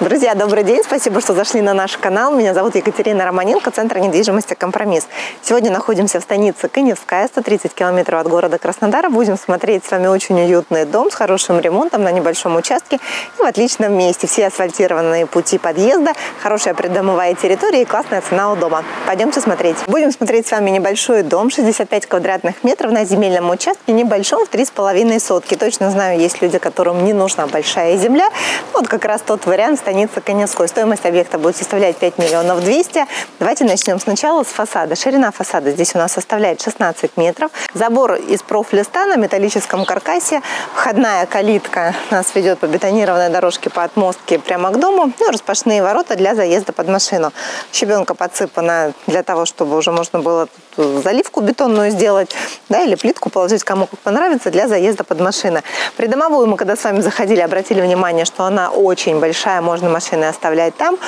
Друзья, добрый день. Спасибо, что зашли на наш канал. Меня зовут Екатерина Романенко, Центр недвижимости «Компромисс». Сегодня находимся в станице Коневская, 130 километров от города Краснодара. Будем смотреть с вами очень уютный дом с хорошим ремонтом на небольшом участке и в отличном месте. Все асфальтированные пути подъезда, хорошая придомовая территория и классная цена у дома. Пойдемте смотреть. Будем смотреть с вами небольшой дом, 65 квадратных метров на земельном участке, небольшом в 3,5 сотки. Точно знаю, есть люди, которым не нужна большая земля. Вот как раз тот вариант станица Конецкой. Стоимость объекта будет составлять 5 миллионов 200. Давайте начнем сначала с фасада. Ширина фасада здесь у нас составляет 16 метров. Забор из профлиста на металлическом каркасе. Входная калитка нас ведет по бетонированной дорожке по отмостке прямо к дому. Ну, распашные ворота для заезда под машину. Щебенка подсыпана для того, чтобы уже можно было заливку бетонную сделать, да, или плитку положить, кому как понравится, для заезда под машину. Придомовую мы, когда с вами заходили, обратили внимание, что она очень большая, можно машины оставлять там,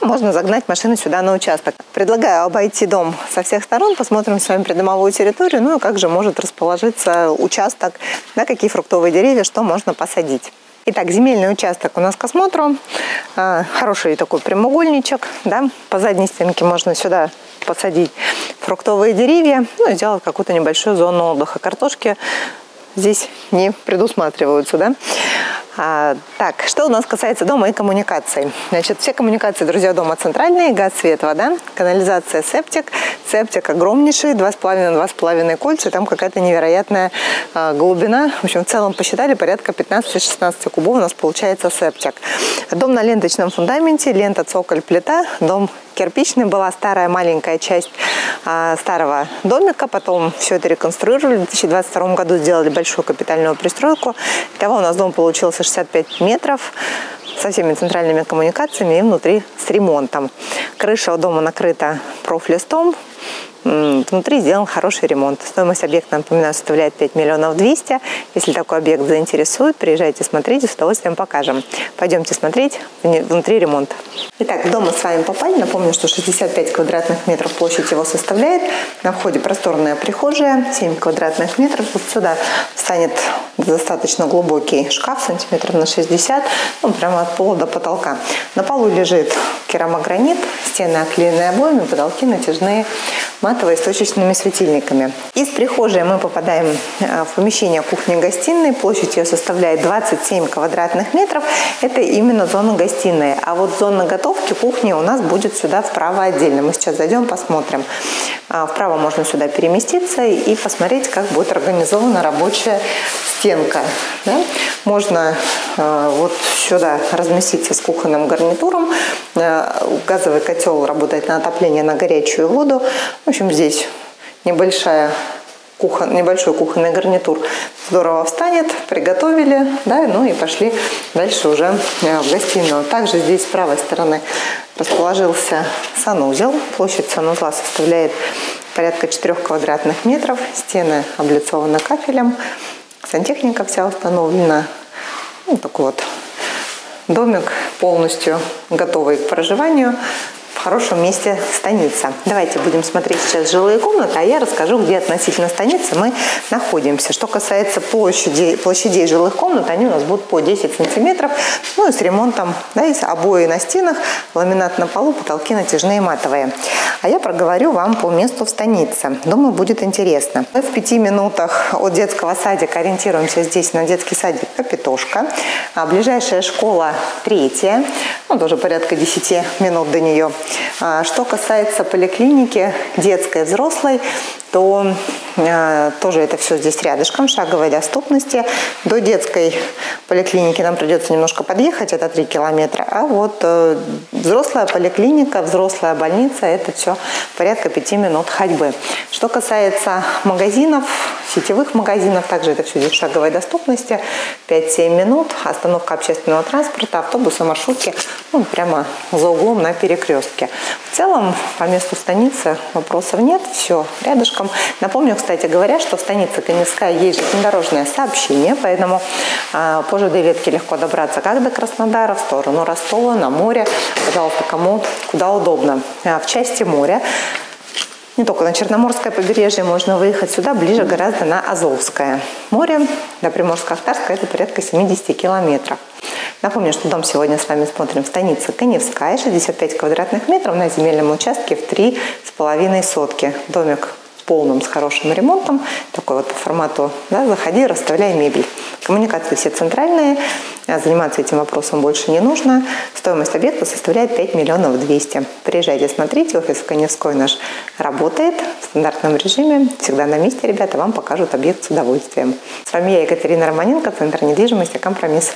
можно загнать машину сюда на участок. Предлагаю обойти дом со всех сторон, посмотрим с вами придомовую территорию, ну и как же может расположиться участок, да, какие фруктовые деревья, что можно посадить. Итак, земельный участок у нас к осмотру. А, хороший такой прямоугольничек. Да? По задней стенке можно сюда посадить фруктовые деревья, ну и сделать какую-то небольшую зону отдыха. Картошки здесь не предусматриваются. Да? А, так, что у нас касается дома и коммуникаций. Значит, все коммуникации, друзья, дома центральные, газ, свет, вода, канализация, септик. Септик огромнейший, 2,5 на 2,5 кольца, там какая-то невероятная а, глубина. В общем, в целом посчитали, порядка 15-16 кубов у нас получается септик. Дом на ленточном фундаменте, лента, цоколь, плита, дом кирпичный, была старая маленькая часть старого домика, потом все это реконструировали, в 2022 году сделали большую капитальную пристройку. Итого у нас дом получился 65 метров со всеми центральными коммуникациями и внутри с ремонтом. Крыша у дома накрыта профлистом, Внутри сделан хороший ремонт. Стоимость объекта, напоминаю, составляет 5 миллионов 200. Если такой объект заинтересует, приезжайте, смотрите, с удовольствием покажем. Пойдемте смотреть внутри ремонт. Итак, дома с вами попали. Напомню, что 65 квадратных метров площадь его составляет. На входе просторная прихожая, 7 квадратных метров. Вот сюда станет достаточно глубокий шкаф, сантиметров на 60, ну, прямо от пола до потолка. На полу лежит керамогранит, стены оклеены обоями, потолки натяжные матовые с точечными светильниками. Из прихожей мы попадаем э, в помещение кухни-гостиной. Площадь ее составляет 27 квадратных метров. Это именно зона гостиной. А вот зона готовки кухни у нас будет сюда вправо отдельно. Мы сейчас зайдем, посмотрим. А, вправо можно сюда переместиться и посмотреть, как будет организована рабочая стенка. Да? Можно э, вот сюда разместиться с кухонным гарнитуром. Э, газовый котел работает на отопление на горячую воду. В общем, здесь небольшая кухон, небольшой кухонный гарнитур здорово встанет, приготовили, да, ну и пошли дальше уже в гостиную. Также здесь с правой стороны расположился санузел. Площадь санузла составляет порядка 4 квадратных метров. Стены облицованы кафелем. Сантехника вся установлена. Ну, такой вот домик полностью готовый к проживанию хорошем месте станица. Давайте будем смотреть сейчас жилые комнаты, а я расскажу, где относительно станицы мы находимся. Что касается площади, площадей жилых комнат, они у нас будут по 10 сантиметров, ну и с ремонтом, да, и обои на стенах, ламинат на полу, потолки натяжные матовые. А я проговорю вам по месту в станице. Думаю, будет интересно. Мы в пяти минутах от детского садика ориентируемся здесь на детский садик Капитошка. А ближайшая школа третья, ну, тоже порядка 10 минут до нее. А, что касается поликлиники детской, взрослой, то тоже это все здесь рядышком, шаговой доступности. До детской поликлиники нам придется немножко подъехать, это 3 километра. А вот э, взрослая поликлиника, взрослая больница, это все порядка 5 минут ходьбы. Что касается магазинов, сетевых магазинов, также это все здесь шаговой доступности, 5-7 минут, остановка общественного транспорта, автобусы, маршрутки, ну, прямо за углом на перекрестке. В целом, по месту станицы вопросов нет, все рядышком. Напомню, кстати говоря, что в станице Коневская есть железнодорожное сообщение, поэтому а, по ЖД ветке легко добраться как до Краснодара, в сторону Ростова, на море. Пожалуйста, кому куда удобно. А, в части моря не только на Черноморское побережье можно выехать сюда, ближе гораздо на Азовское море. До Приморско-Ахтарска это порядка 70 километров. Напомню, что дом сегодня с вами смотрим в станице Коневская, 65 квадратных метров на земельном участке в три с половиной сотки. Домик полном, с хорошим ремонтом. Такой вот по формату, да, заходи, расставляй мебель. Коммуникации все центральные, а заниматься этим вопросом больше не нужно. Стоимость объекта составляет 5 миллионов 200. Приезжайте, смотрите, офис в Коневской наш работает в стандартном режиме. Всегда на месте, ребята, вам покажут объект с удовольствием. С вами я, Екатерина Романенко, Центр недвижимости «Компромисс».